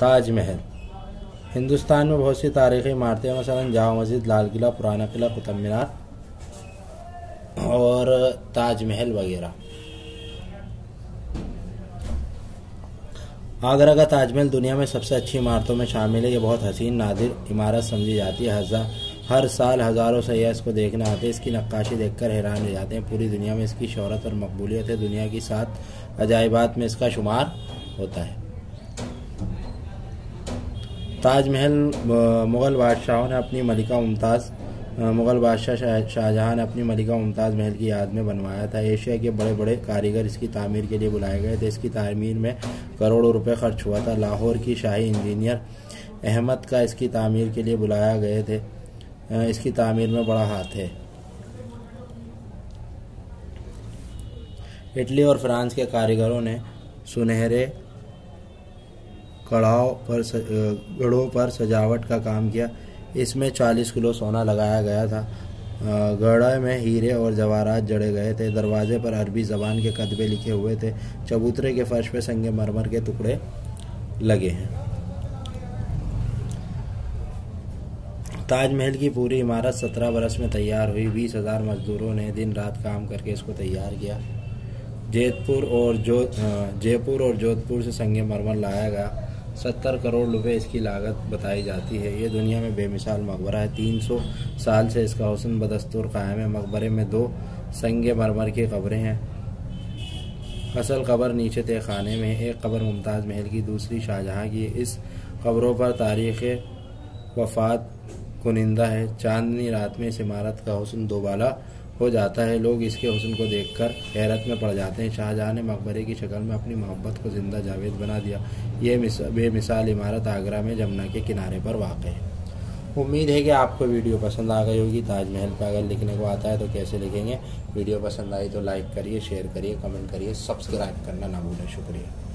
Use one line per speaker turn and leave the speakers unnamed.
ताजमहल। हिंदुस्तान में बहुत सी तारीखी इमारतें मसलन जामा मस्जिद, लाल किला, पुराना किला, कुतुब मीनार और ताजमहल वगैरह। आगरा का ताजमहल दुनिया में सबसे अच्छी इमारतों में शामिल है। ये बहुत हसीन नादिर इमारत समझी जाती है। हज़ार हर साल हज़ारों सयाह इसको देखने आते हैं। इसकी नक्काशी देखकर हैरान रह जाते हैं। पूरी दुनिया में इसकी शहरत और मकबूलियत है। दुनिया की सात अजायबात में इसका शुमार होता है। ताजमहल मुग़ल बादशाहों ने अपनी मलिका मुमताज़ मुग़ल बादशाह शाहजहां ने अपनी मलिका मुमताज़ महल की याद में बनवाया था। एशिया के बड़े बड़े कारीगर इसकी तामीर के लिए बुलाए गए थे। इसकी तामीर में करोड़ों रुपए खर्च हुआ था। लाहौर की शाही इंजीनियर अहमद का इसकी तामीर के लिए बुलाया गए थे। इसकी तामीर में बड़ा हाथ है। इटली और फ्रांस के कारीगरों ने सुनहरे कड़ाव पर गढ़ों पर सजावट का काम किया। इसमें 40 किलो सोना लगाया गया था। गढ़े में हीरे और जवाहरात जड़े गए थे। दरवाजे पर अरबी ज़बान के कदबे लिखे हुए थे। चबूतरे के फर्श पर संगे मरमर के टुकड़े लगे हैं। ताजमहल की पूरी इमारत सत्रह बरस में तैयार हुई। बीस हज़ार मजदूरों ने दिन रात काम करके इसको तैयार किया। जैतपुर और जो जयपुर और जोधपुर से संगे मरमर लाया गया। सत्तर करोड़ रुपए इसकी लागत बताई जाती है। ये दुनिया में बेमिसाल मकबरा है। तीन सौ साल से इसका हुसन बदस्तूर कायम है। मकबरे में दो संग मरमर की कब्रें हैं। असल कब्र नीचे तय खाने में एक कब्र मुमताज़ महल की, दूसरी शाहजहाँ की। इस कब्रों पर तारीख़ वफात कुनिंदा है। चांदनी रात में इस इमारत का हुसन दोबाला हो जाता है। लोग इसके हुसन को देखकर हैरत में पड़ जाते हैं। शाहजहां ने मकबरे की शक्ल में अपनी मोहब्बत को ज़िंदा जावेद बना दिया। ये बेमिसाल इमारत आगरा में जमुना के किनारे पर वाक़ है। उम्मीद है कि आपको वीडियो पसंद आ गई होगी ताजमहल पर अगर लिखने को आता है तो कैसे लिखेंगे? वीडियो पसंद आई तो लाइक करिए, शेयर करिए, कमेंट करिए, सब्सक्राइब करना ना भूलें। शुक्रिया।